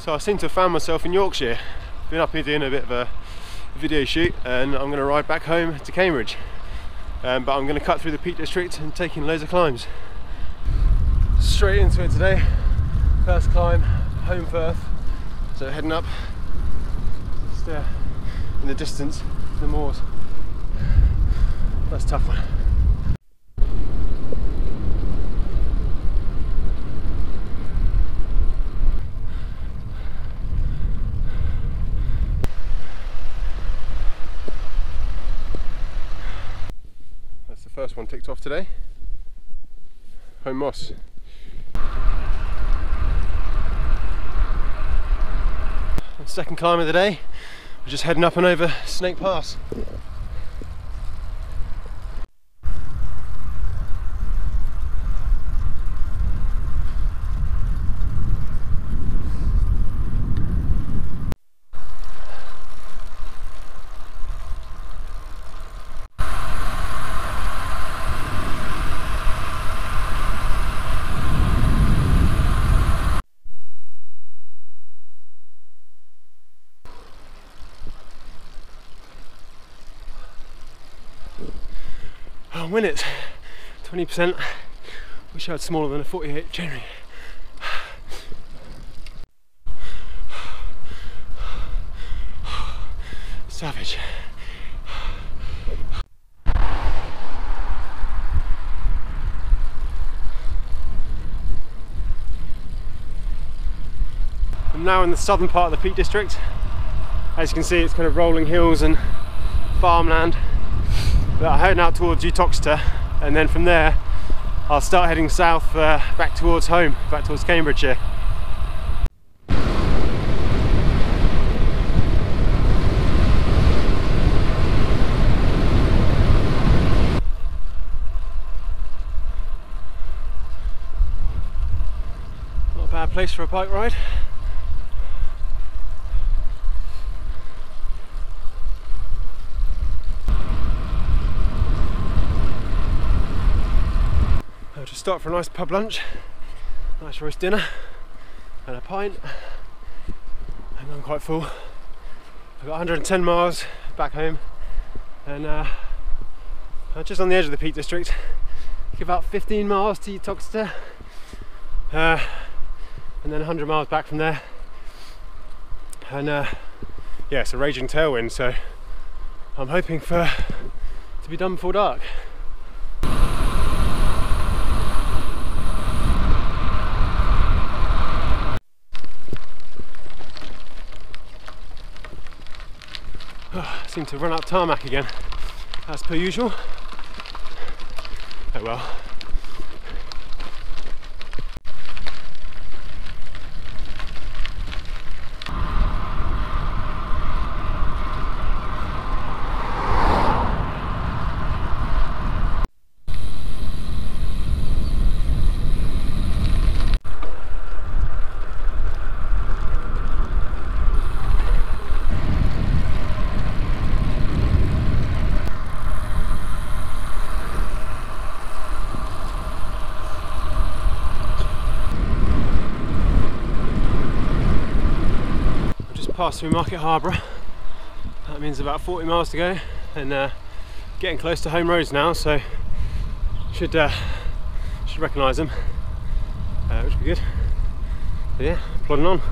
So I seem to have found myself in Yorkshire. Been up here doing a bit of a video shoot and I'm going to ride back home to Cambridge. Um, but I'm going to cut through the Peak District and taking loads of climbs. Straight into it today. First climb, Holmfirth. So heading up, just uh, in the distance, the moors. That's tough one. That's the first one ticked off today. Holme Moss. Second climb of the day. We're just heading up and over Snake Pass. I'll Winnats. 20%. Wish I had smaller than a 48 January. Savage. I'm now in the southern part of the Peak District. As you can see, it's kind of rolling hills and farmland. But I'm heading out towards Uttoxeter, and then from there, I'll start heading south uh, back towards home, back towards Cambridgeshire. Not a bad place for a bike ride. Start for a nice pub lunch, nice roast dinner, and a pint. And I'm quite full. I've got 110 miles back home, and uh, I'm just on the edge of the Peak District. About 15 miles to Uttoxeter, uh, and then 100 miles back from there. And uh, yeah, it's a raging tailwind, so I'm hoping for to be done before dark. Seem to run out tarmac again, as per usual. Oh well. Passed through Market Harborough. That means about 40 miles to go, and uh, getting close to home roads now, so should uh, should recognise them, uh, which would be good. But yeah, plodding on.